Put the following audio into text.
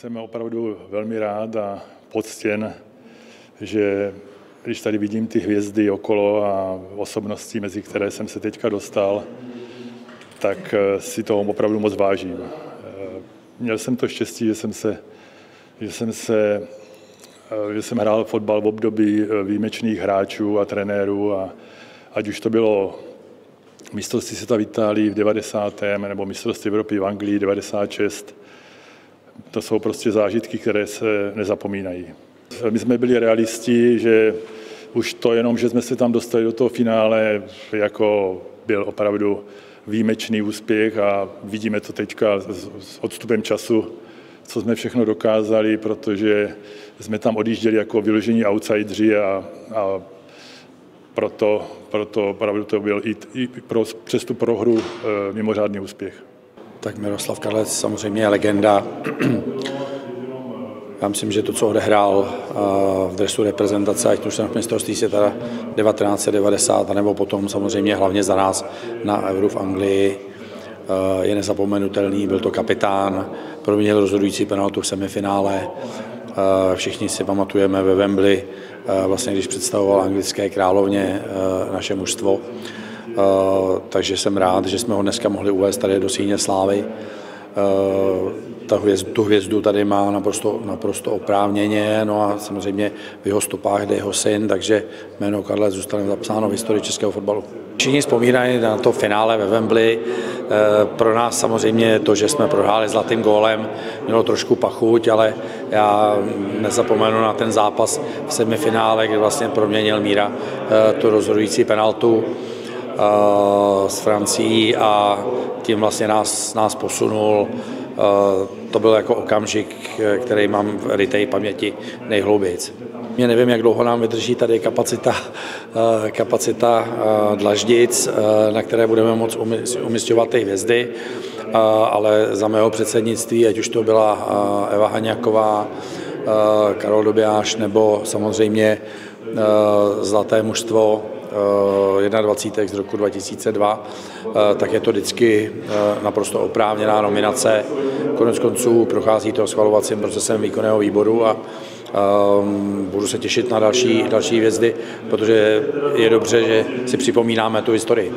Jsem opravdu velmi rád a poctěn, že když tady vidím ty hvězdy okolo a osobnosti, mezi které jsem se teďka dostal, tak eh, si toho opravdu moc vážím. Eh, měl jsem to štěstí, že jsem se, že jsem se eh, že jsem hrál fotbal v období výjimečných hráčů a trenérů a ať už to bylo mistrovství světa v Itálii v 90. nebo mistrovství Evropy v Anglii 96, to jsou prostě zážitky, které se nezapomínají. My jsme byli realisti, že už to jenom, že jsme se tam dostali do toho finále, jako byl opravdu výjimečný úspěch a vidíme to teďka s odstupem času, co jsme všechno dokázali, protože jsme tam odjížděli jako vyložení outsidři a, a proto, proto opravdu to byl i, i pro, přes tu prohru e, mimořádný úspěch. Tak Miroslav Karlec samozřejmě je legenda. Já myslím, že to, co odehrál v dresu reprezentace, ať už na mistrovství světa 1990, nebo potom samozřejmě hlavně za nás na Euro v Anglii, je nezapomenutelný. Byl to kapitán, proměnil rozhodující penaltu v semifinále. Všichni si pamatujeme ve Wembley, vlastně když představoval anglické královně naše mužstvo. Eh, takže jsem rád, že jsme ho dneska mohli uvést tady do síně slávy. Eh, ta hvězdu, tu hvězdu tady má naprosto, naprosto oprávněně, no a samozřejmě v jeho stopách jde jeho syn, takže jméno Karle zůstane zapsáno v historii českého fotbalu. Všichni vzpomínají na to finále ve Wembley. Eh, pro nás samozřejmě to, že jsme prohráli zlatým gólem, mělo trošku pachuť, ale já nezapomenu na ten zápas v semifinále, kdy vlastně proměnil Míra tu rozhodující penaltu s Francií a tím vlastně nás, nás posunul. To byl jako okamžik, který mám v rytej paměti nejhloubějíc. Mě nevím, jak dlouho nám vydrží tady kapacita, kapacita dlaždic, na které budeme moct umistovat ty hvězdy, ale za mého předsednictví, ať už to byla Eva Haňaková, Karol Dobiáš nebo samozřejmě Zlaté mužstvo 21. Eh, z roku 2002, eh, tak je to vždycky eh, naprosto oprávněná nominace. Konec konců prochází to schvalovacím procesem výkonného výboru a um, budu se těšit na další, další hvězdy, protože je dobře, že si připomínáme tu historii.